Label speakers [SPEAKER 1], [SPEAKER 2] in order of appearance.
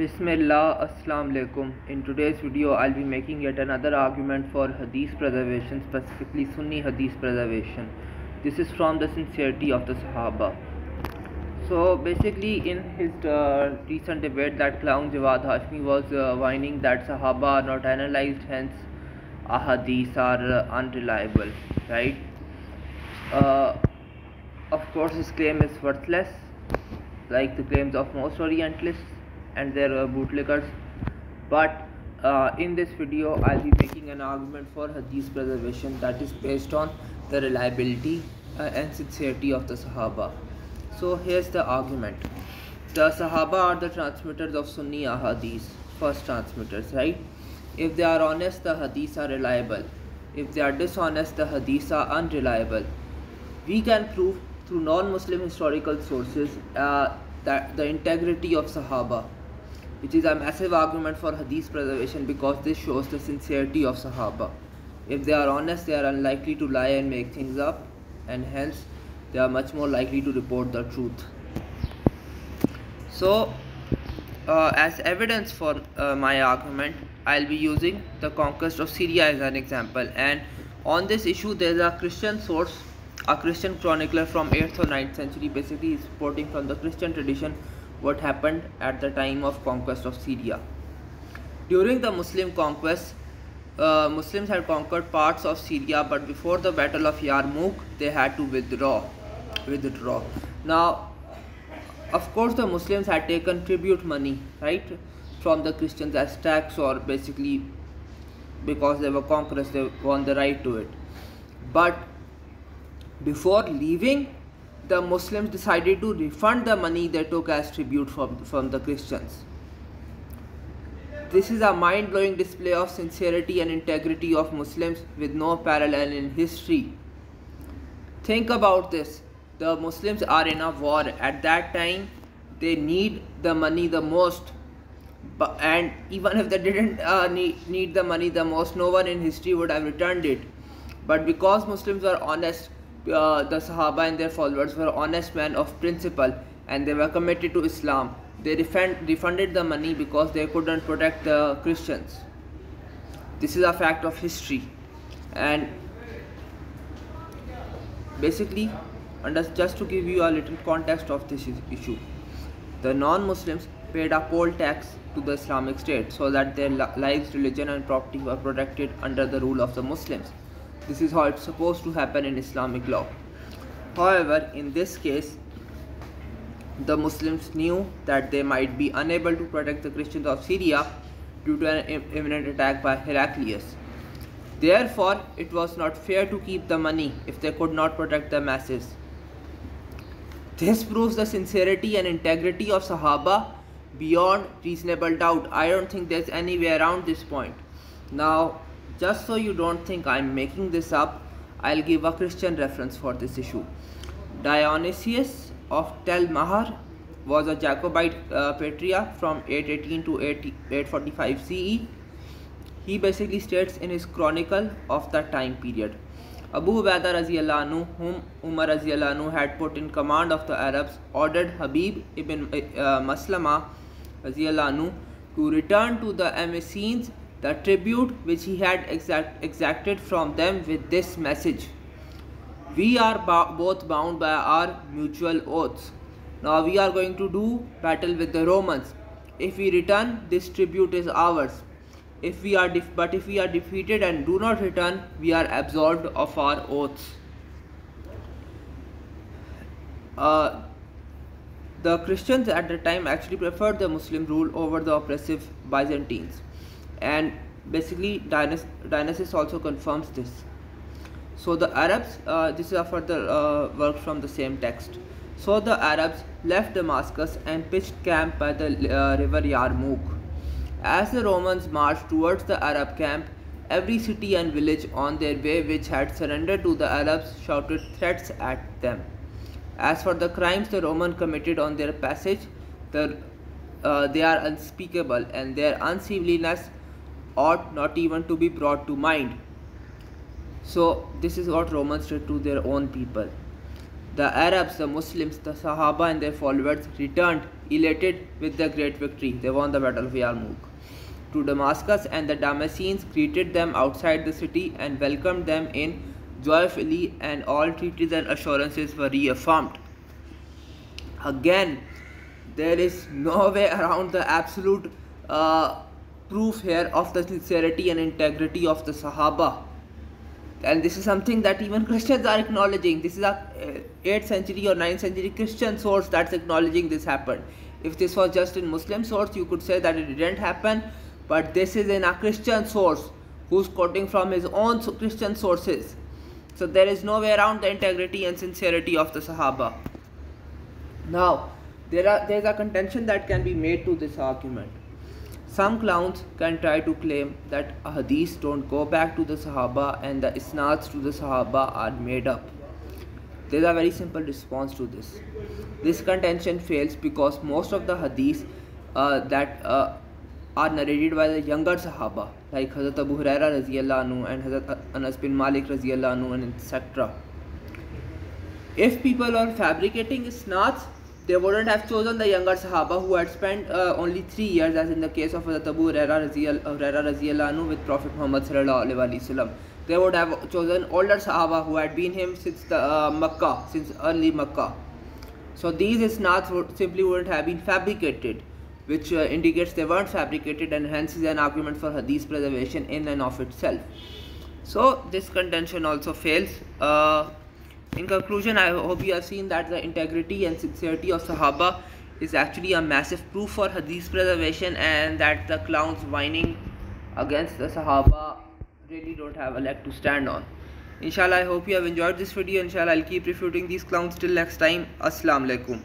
[SPEAKER 1] Bismillah, Assalamu alaikum. In today's video, I'll be making yet another argument for Hadith preservation, specifically Sunni Hadith preservation. This is from the sincerity of the Sahaba. So basically, in his uh, recent debate, that clown Jawad Hashmi was uh, whining that Sahaba are not analyzed, hence ahadith are uh, unreliable, right? Uh, of course, his claim is worthless, like the claims of most Orientalists and their uh, bootleggers. But uh, in this video, I'll be making an argument for Hadith preservation that is based on the reliability uh, and sincerity of the Sahaba. So here's the argument. The Sahaba are the transmitters of Sunni Ahadith, first transmitters, right? If they are honest, the Hadiths are reliable. If they are dishonest, the Hadiths are unreliable. We can prove through non-Muslim historical sources uh, that the integrity of Sahaba, which is a massive argument for Hadith preservation because this shows the sincerity of Sahaba. If they are honest, they are unlikely to lie and make things up, and hence they are much more likely to report the truth. So, uh, as evidence for uh, my argument, I'll be using the conquest of Syria as an example. And on this issue, there is a Christian source, a Christian chronicler from 8th or 9th century, basically is reporting from the Christian tradition what happened at the time of conquest of Syria. During the Muslim conquest, uh, Muslims had conquered parts of Syria, but before the Battle of Yarmouk, they had to withdraw. Withdraw. Now, of course, the Muslims had taken tribute money, right, from the Christians as tax, or basically because they were conquerors, they won the right to it. But before leaving, the Muslims decided to refund the money they took as tribute from, from the Christians. This is a mind blowing display of sincerity and integrity of Muslims with no parallel in history. Think about this the Muslims are in a war. At that time, they need the money the most. But, and even if they didn't uh, need, need the money the most, no one in history would have returned it. But because Muslims are honest, uh, the Sahaba and their followers were honest men of principle and they were committed to Islam. They refund, refunded the money because they couldn't protect the Christians. This is a fact of history. And basically, and just to give you a little context of this issue, the non-Muslims paid a poll tax to the Islamic State so that their lives, religion and property were protected under the rule of the Muslims. This is how it's supposed to happen in Islamic law. However, in this case, the Muslims knew that they might be unable to protect the Christians of Syria due to an imminent attack by Heraclius. Therefore, it was not fair to keep the money if they could not protect the masses. This proves the sincerity and integrity of Sahaba beyond reasonable doubt. I don't think there's any way around this point. Now, just so you don't think I'm making this up, I'll give a Christian reference for this issue. Dionysius of Tel Mahre was a Jacobite uh, patriarch from 818 to 845 CE. He basically states in his chronicle of that time period. Abu Ubaidah anhu, whom Umar anhu had put in command of the Arabs, ordered Habib ibn uh, Maslama anhu, to return to the Emesenes the tribute which he had exact, exacted from them with this message. We are both bound by our mutual oaths. Now we are going to do battle with the Romans. If we return, this tribute is ours. If we are but if we are defeated and do not return, we are absolved of our oaths. Uh, the Christians at the time actually preferred the Muslim rule over the oppressive Byzantines and basically Dionysius also confirms this. So the Arabs, uh, this is a further uh, work from the same text. So the Arabs left Damascus and pitched camp by the uh, river Yarmouk. As the Romans marched towards the Arab camp, every city and village on their way which had surrendered to the Arabs shouted threats at them. As for the crimes the Romans committed on their passage, the, uh, they are unspeakable and their unciviliness ought not even to be brought to mind. So, this is what Romans did to their own people. The Arabs, the Muslims, the Sahaba, and their followers returned elated with the great victory. They won the Battle of Yarmouk. To Damascus, and the Damascenes greeted them outside the city and welcomed them in joyfully, and all treaties and assurances were reaffirmed. Again, there is no way around the absolute uh, proof here of the sincerity and integrity of the Sahaba and this is something that even Christians are acknowledging. This is a 8th uh, century or 9th century Christian source that's acknowledging this happened. If this was just in Muslim source, you could say that it didn't happen, but this is in a Christian source who's quoting from his own Christian sources. So there is no way around the integrity and sincerity of the Sahaba. Now, there are there is a contention that can be made to this argument. Some clowns can try to claim that hadiths don't go back to the Sahaba and the isnads to the Sahaba are made up. There's a very simple response to this. This contention fails because most of the hadiths uh, that uh, are narrated by the younger Sahaba, like Hazrat Abu Huraira anhu and Hazrat Anas bin Malik anhu and etc. If people are fabricating isnads, they wouldn't have chosen the younger Sahaba who had spent uh, only three years, as in the case of Abu Huraira with Prophet Muhammad They would have chosen older Sahaba who had been him since the uh, Makkah, since early Makkah. So these isnads simply wouldn't have been fabricated, which uh, indicates they weren't fabricated and hence is an argument for hadith preservation in and of itself. So this contention also fails. In conclusion, I hope you have seen that the integrity and sincerity of Sahaba is actually a massive proof for Hadith preservation and that the clowns whining against the Sahaba really don't have a leg to stand on. Inshallah, I hope you have enjoyed this video. Inshallah, I'll keep refuting these clowns till next time. Assalamu alaikum.